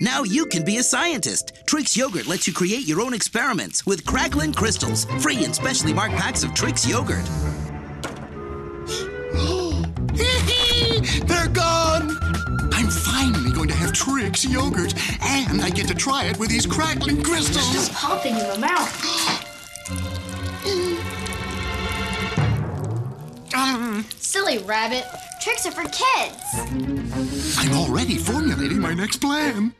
Now you can be a scientist. Trix Yogurt lets you create your own experiments with crackling Crystals, free and specially marked packs of Trix Yogurt. They're gone! I'm finally going to have Trix yogurt, and I get to try it with these crackling crystals. Just popping in the mouth. Um, Silly rabbit. Trix are for kids. I'm already formulating my next plan.